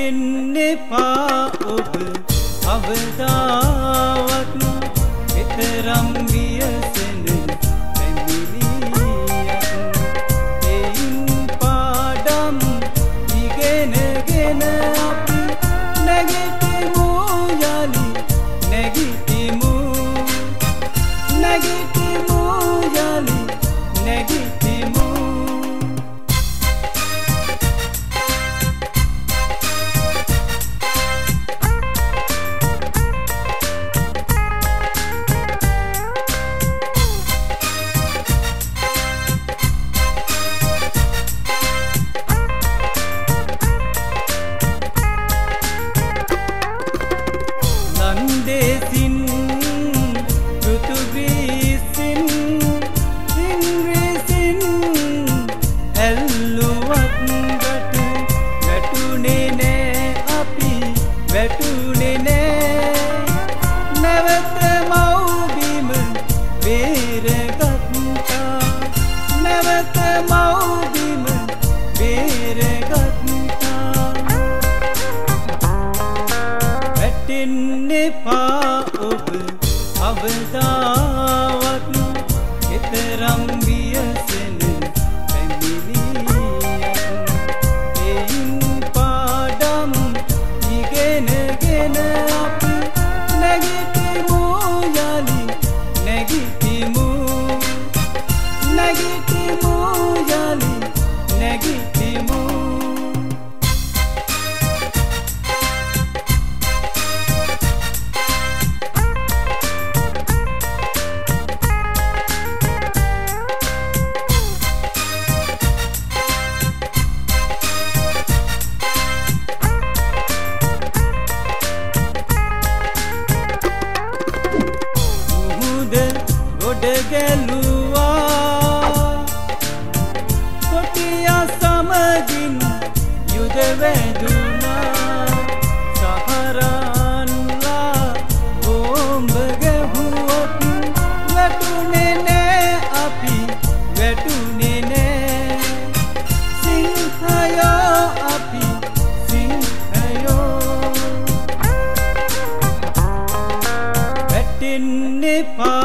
දෙන්න එපා ඔබ අවදා වැටෙන්න එපා ඔබ අවදාවත් එතරම් වියසෙන පැමිණිලියක් එයින් පාඩම් ඉගෙනගෙන ගොඩ ගැලුවා කොටිය සමගින් යුද වැදුනා. සහරන්ලා බෝම්බ ගැහුවොත් වැටුනේ නෑ අපි වැටුනේ නෑ. සිංහයෝ අපි සිංහයෝ. වැටෙන්න එපා ඔබ අවදා